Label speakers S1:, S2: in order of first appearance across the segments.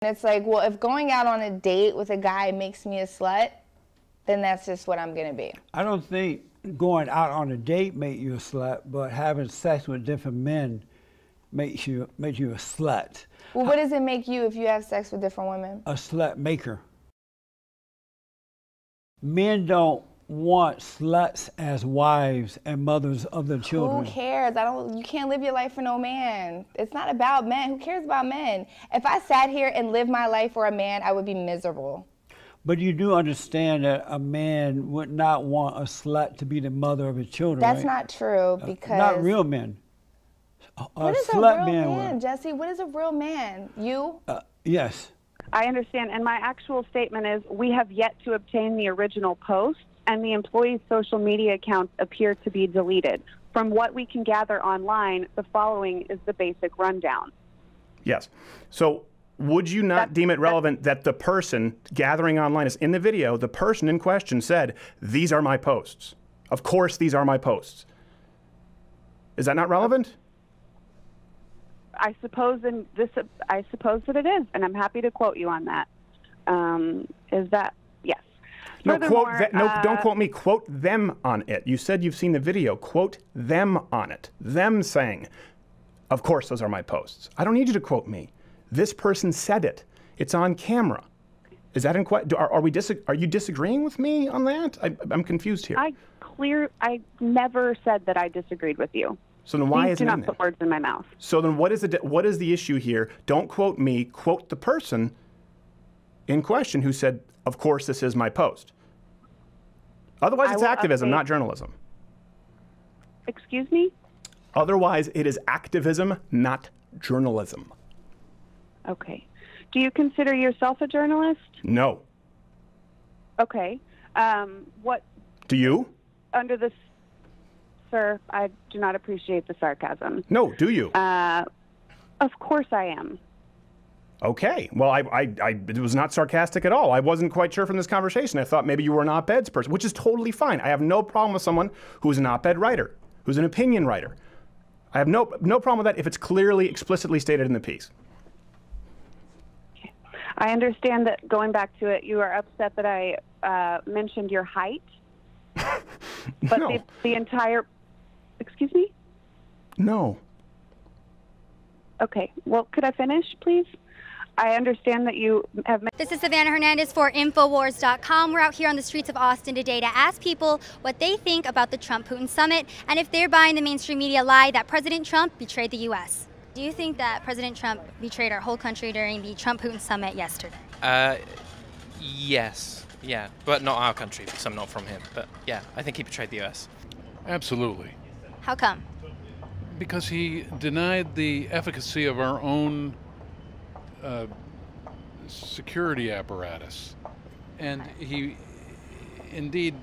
S1: And it's like, well, if going out on a date with a guy makes me a slut, then that's just what I'm gonna be.
S2: I don't think going out on a date make you a slut, but having sex with different men makes you makes you a slut.
S1: Well, what does it make you if you have sex with different women?
S2: A slut maker. Men don't want sluts as wives and mothers of their children.
S1: Who cares? I don't. You can't live your life for no man. It's not about men. Who cares about men? If I sat here and lived my life for a man, I would be miserable.
S2: But you do understand that a man would not want a slut to be the mother of his children.
S1: That's
S2: right?
S1: not true because
S2: not real men. A, a
S1: What is a real
S2: man,
S1: man. Jesse? What is a real man? You?
S2: Uh, yes.
S3: I understand. And my actual statement is we have yet to obtain the original posts, and the employees' social media accounts appear to be deleted. From what we can gather online, the following is the basic rundown.
S4: Yes. So would you not deem it relevant that the person gathering online is in the video, the person in question said, These are my posts. Of course, these are my posts. Is that not relevant?
S3: I suppose in this, I suppose that it is, and I'm happy to quote you on that. Um, is that?
S4: No, quote. Th- no,
S3: uh,
S4: don't quote me. Quote them on it. You said you've seen the video. Quote them on it. Them saying, "Of course, those are my posts." I don't need you to quote me. This person said it. It's on camera. Is that in que- do- are, are we dis- Are you disagreeing with me on that? I, I'm confused here.
S3: I clear. I never said that I disagreed with you.
S4: so then why
S3: Please
S4: is
S3: do
S4: it
S3: not put words in my mouth.
S4: So then what is the what is the issue here? Don't quote me. Quote the person in question who said, "Of course, this is my post." Otherwise, it's activism,
S3: update-
S4: not journalism.
S3: Excuse me.
S4: Otherwise, it is activism, not journalism.
S3: Okay. Do you consider yourself a journalist?
S4: No.
S3: Okay. Um, what
S4: Do you?
S3: under this, sir? I do not appreciate the sarcasm.
S4: No. Do you?
S3: Uh, of course I am.
S4: Okay. Well, I, I, I, it was not sarcastic at all. I wasn't quite sure from this conversation. I thought maybe you were an op-eds person, which is totally fine. I have no problem with someone who's an op-ed writer, who's an opinion writer. I have no, no problem with that if it's clearly, explicitly stated in the piece.
S3: I understand that going back to it, you are upset that I uh, mentioned your height, but
S4: no.
S3: the, the entire. Excuse me.
S4: No.
S3: Okay. Well, could I finish, please? I understand that you have.
S5: This is Savannah Hernandez for Infowars.com. We're out here on the streets of Austin today to ask people what they think about the Trump Putin summit and if they're buying the mainstream media lie that President Trump betrayed the U.S. Do you think that President Trump betrayed our whole country during the Trump Putin summit yesterday?
S6: Uh, yes, yeah, but not our country because I'm not from here. But yeah, I think he betrayed the U.S.
S7: Absolutely.
S5: How come?
S7: Because he denied the efficacy of our own uh, security apparatus. And he indeed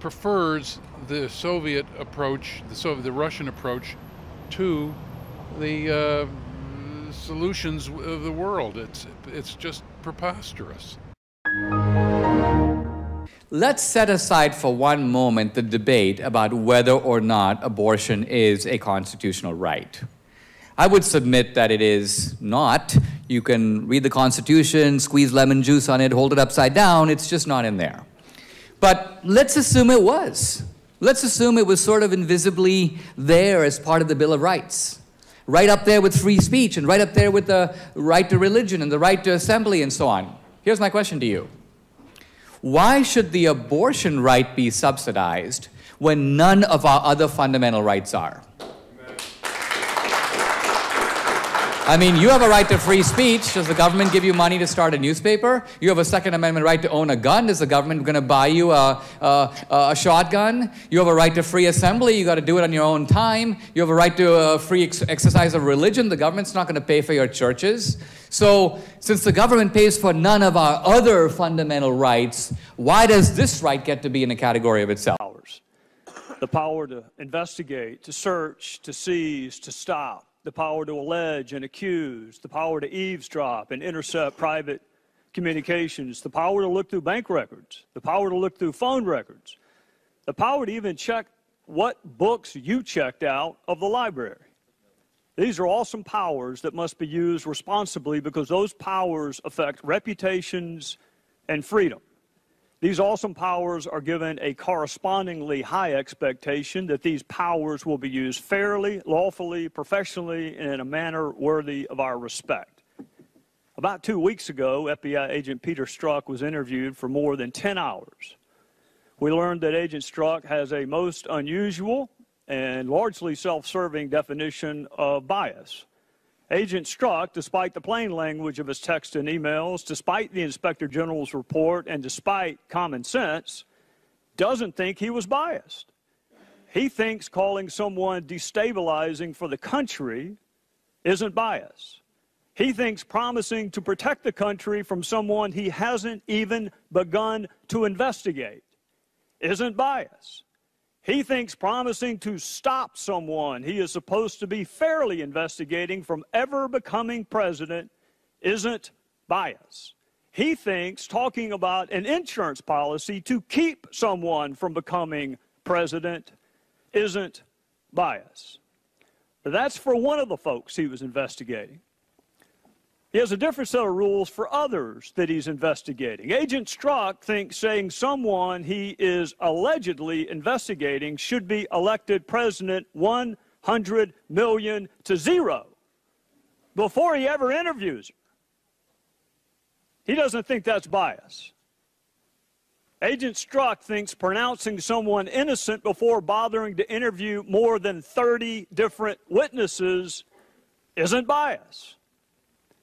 S7: prefers the Soviet approach, the Soviet, the Russian approach, to the uh, solutions of the world. It's it's just preposterous.
S8: Let's set aside for one moment the debate about whether or not abortion is a constitutional right. I would submit that it is not. You can read the Constitution, squeeze lemon juice on it, hold it upside down, it's just not in there. But let's assume it was. Let's assume it was sort of invisibly there as part of the Bill of Rights. Right up there with free speech and right up there with the right to religion and the right to assembly and so on. Here's my question to you Why should the abortion right be subsidized when none of our other fundamental rights are? I mean, you have a right to free speech. Does the government give you money to start a newspaper? You have a Second Amendment right to own a gun. Is the government going to buy you a, a, a shotgun? You have a right to free assembly. You got to do it on your own time. You have a right to a free ex- exercise of religion. The government's not going to pay for your churches. So, since the government pays for none of our other fundamental rights, why does this right get to be in a category of itself?
S9: the power to investigate, to search, to seize, to stop, the power to allege and accuse, the power to eavesdrop and intercept private communications, the power to look through bank records, the power to look through phone records, the power to even check what books you checked out of the library. These are awesome powers that must be used responsibly because those powers affect reputations and freedom. These awesome powers are given a correspondingly high expectation that these powers will be used fairly, lawfully, professionally, and in a manner worthy of our respect. About two weeks ago, FBI agent Peter Strzok was interviewed for more than 10 hours. We learned that Agent Strzok has a most unusual and largely self-serving definition of bias. Agent Strzok, despite the plain language of his text and emails, despite the Inspector General's report, and despite common sense, doesn't think he was biased. He thinks calling someone destabilizing for the country isn't bias. He thinks promising to protect the country from someone he hasn't even begun to investigate isn't bias. He thinks promising to stop someone he is supposed to be fairly investigating from ever becoming president isn't bias. He thinks talking about an insurance policy to keep someone from becoming president isn't bias. But that's for one of the folks he was investigating. He has a different set of rules for others that he's investigating. Agent Strzok thinks saying someone he is allegedly investigating should be elected president 100 million to zero before he ever interviews her. He doesn't think that's bias. Agent Strzok thinks pronouncing someone innocent before bothering to interview more than 30 different witnesses isn't bias.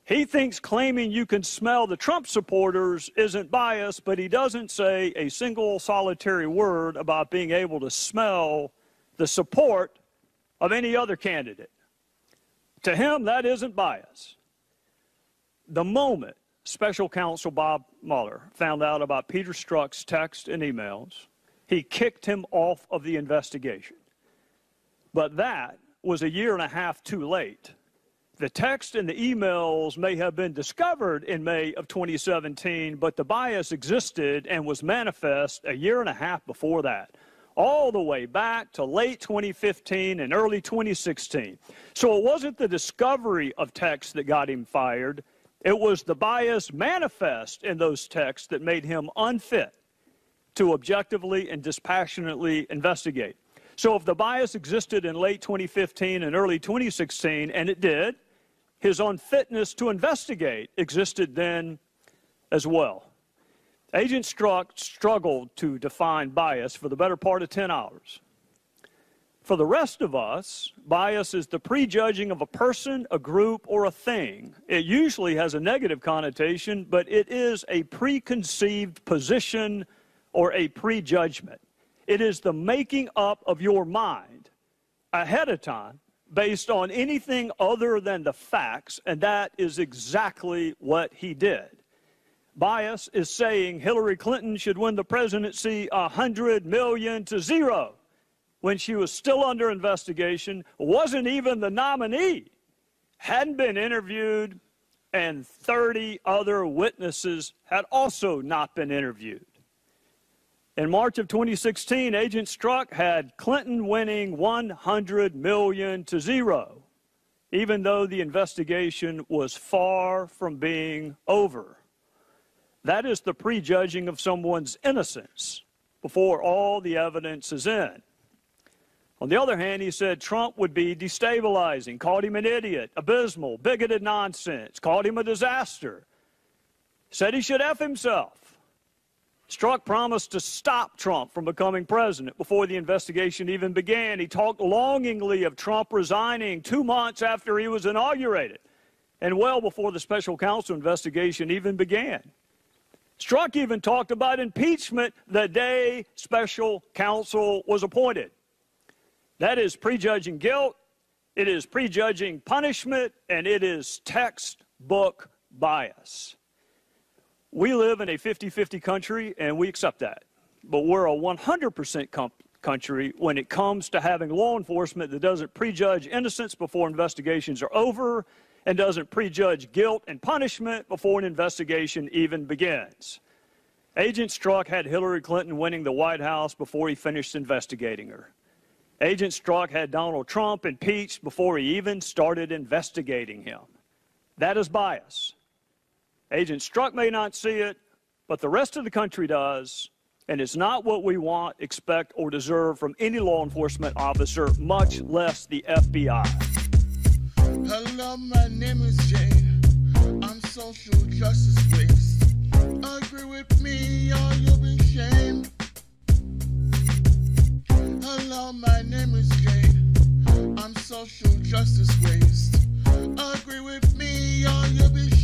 S9: He thinks claiming you can smell the Trump supporters isn't bias, but he doesn't say a single solitary word about being able to smell the support of any other candidate. To him, that isn't bias. The moment special counsel Bob Mueller found out about Peter Strzok's text and emails, he kicked him off of the investigation. But that was a year and a half too late the text and the emails may have been discovered in May of 2017, but the bias existed and was manifest a year and a half before that, all the way back to late 2015 and early 2016. So it wasn't the discovery of texts that got him fired, it was the bias manifest in those texts that made him unfit to objectively and dispassionately investigate. So if the bias existed in late 2015 and early 2016, and it did, his unfitness to investigate existed then as well. Agent Strzok struggled to define bias for the better part of 10 hours. For the rest of us, bias is the prejudging of a person, a group, or a thing. It usually has a negative connotation, but it is a preconceived position or a prejudgment. It is the making up of your mind ahead of time based on anything other than the facts, and that is exactly what he did. Bias is saying Hillary Clinton should win the presidency 100 million to zero when she was still under investigation, wasn't even the nominee, hadn't been interviewed, and 30 other witnesses had also not been interviewed. In March of 2016, Agent Strzok had Clinton winning 100 million to zero, even though the investigation was far from being over. That is the prejudging of someone's innocence before all the evidence is in. On the other hand, he said Trump would be destabilizing, called him an idiot, abysmal, bigoted nonsense, called him a disaster, said he should F himself. Strzok promised to stop Trump from becoming president before the investigation even began. He talked longingly of Trump resigning two months after he was inaugurated and well before the special counsel investigation even began. Strzok even talked about impeachment the day special counsel was appointed. That is prejudging guilt, it is prejudging punishment, and it is textbook bias. We live in a 50 50 country and we accept that. But we're a 100% country when it comes to having law enforcement that doesn't prejudge innocence before investigations are over and doesn't prejudge guilt and punishment before an investigation even begins. Agent Strzok had Hillary Clinton winning the White House before he finished investigating her. Agent Strzok had Donald Trump impeached before he even started investigating him. That is bias. Agent Strzok may not see it, but the rest of the country does, and it's not what we want, expect, or deserve from any law enforcement officer, much less the FBI.
S10: Hello, my name is Jane. I'm social justice waste. Agree with me or you'll be shamed. Hello, my name is Jane. I'm social justice waste. Agree with me or you'll be